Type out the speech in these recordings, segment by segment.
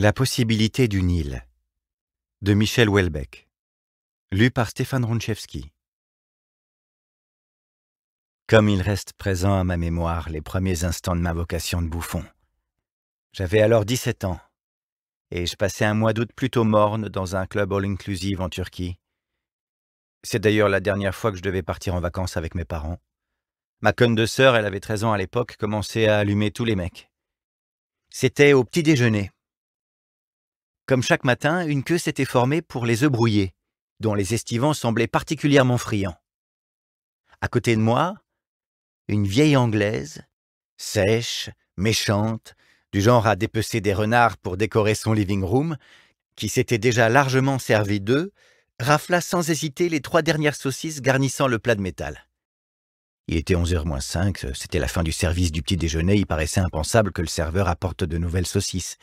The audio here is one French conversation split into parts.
La possibilité du Nil de Michel Houellebecq Lu par Stéphane Ronchevski Comme il reste présent à ma mémoire les premiers instants de ma vocation de bouffon. J'avais alors 17 ans, et je passais un mois d'août plutôt morne dans un club all-inclusive en Turquie. C'est d'ailleurs la dernière fois que je devais partir en vacances avec mes parents. Ma conne de sœur, elle avait 13 ans à l'époque, commençait à allumer tous les mecs. C'était au petit déjeuner. Comme chaque matin, une queue s'était formée pour les œufs brouillés, dont les estivants semblaient particulièrement friands. À côté de moi, une vieille Anglaise, sèche, méchante, du genre à dépecer des renards pour décorer son living room, qui s'était déjà largement servi d'œufs, rafla sans hésiter les trois dernières saucisses garnissant le plat de métal. Il était 11h moins 5, c'était la fin du service du petit déjeuner, il paraissait impensable que le serveur apporte de nouvelles saucisses.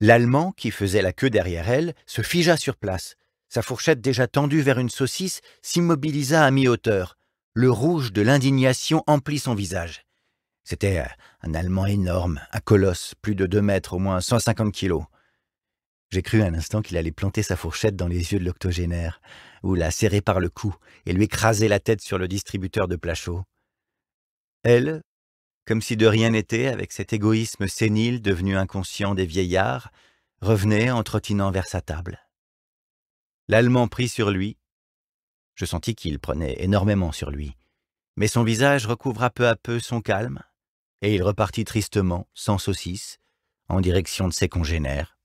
L'Allemand, qui faisait la queue derrière elle, se figea sur place. Sa fourchette déjà tendue vers une saucisse s'immobilisa à mi-hauteur. Le rouge de l'indignation emplit son visage. C'était euh, un Allemand énorme, un colosse, plus de deux mètres, au moins 150 kilos. J'ai cru un instant qu'il allait planter sa fourchette dans les yeux de l'octogénaire, ou la serrer par le cou et lui écraser la tête sur le distributeur de plats. Elle, comme si de rien n'était, avec cet égoïsme sénile devenu inconscient des vieillards, revenait en trottinant vers sa table. L'Allemand prit sur lui. Je sentis qu'il prenait énormément sur lui, mais son visage recouvra peu à peu son calme, et il repartit tristement, sans saucisse, en direction de ses congénères.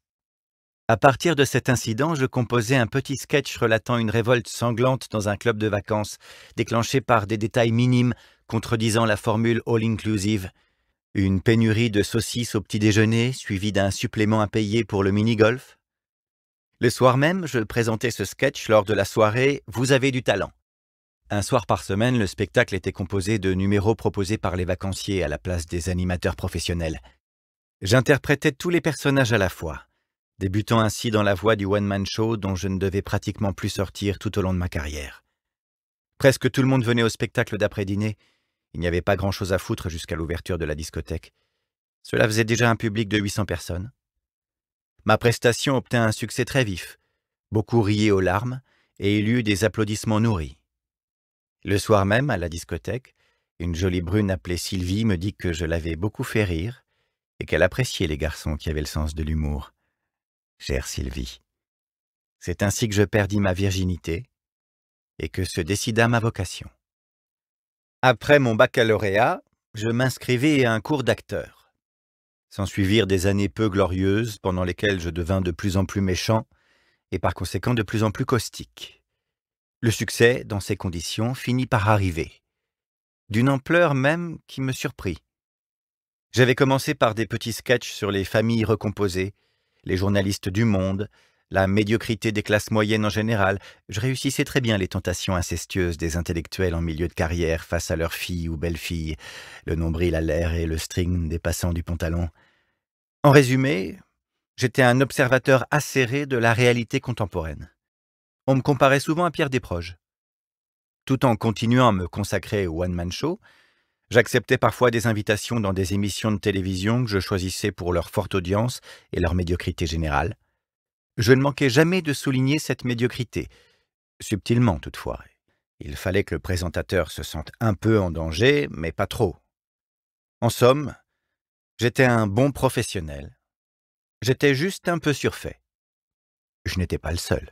À partir de cet incident, je composai un petit sketch relatant une révolte sanglante dans un club de vacances, déclenchée par des détails minimes contredisant la formule all-inclusive. Une pénurie de saucisses au petit déjeuner, suivie d'un supplément à payer pour le mini-golf. Le soir même, je présentais ce sketch lors de la soirée Vous avez du talent. Un soir par semaine, le spectacle était composé de numéros proposés par les vacanciers à la place des animateurs professionnels. J'interprétais tous les personnages à la fois, débutant ainsi dans la voie du one-man show dont je ne devais pratiquement plus sortir tout au long de ma carrière. Presque tout le monde venait au spectacle d'après-dîner, il n'y avait pas grand-chose à foutre jusqu'à l'ouverture de la discothèque. Cela faisait déjà un public de 800 personnes. Ma prestation obtint un succès très vif. Beaucoup riaient aux larmes, et il y eut des applaudissements nourris. Le soir même, à la discothèque, une jolie brune appelée Sylvie me dit que je l'avais beaucoup fait rire et qu'elle appréciait les garçons qui avaient le sens de l'humour. Chère Sylvie, c'est ainsi que je perdis ma virginité et que se décida ma vocation. Après mon baccalauréat, je m'inscrivis à un cours d'acteur. S'ensuivirent des années peu glorieuses pendant lesquelles je devins de plus en plus méchant et par conséquent de plus en plus caustique. Le succès, dans ces conditions, finit par arriver, d'une ampleur même qui me surprit. J'avais commencé par des petits sketchs sur les familles recomposées, les journalistes du monde, la médiocrité des classes moyennes en général, je réussissais très bien les tentations incestueuses des intellectuels en milieu de carrière face à leurs filles ou belles-filles, le nombril à l'air et le string dépassant du pantalon. En résumé, j'étais un observateur acéré de la réalité contemporaine. On me comparait souvent à Pierre Desproges. Tout en continuant à me consacrer au one-man show, j'acceptais parfois des invitations dans des émissions de télévision que je choisissais pour leur forte audience et leur médiocrité générale. Je ne manquais jamais de souligner cette médiocrité, subtilement toutefois. Il fallait que le présentateur se sente un peu en danger, mais pas trop. En somme, j'étais un bon professionnel. J'étais juste un peu surfait. Je n'étais pas le seul.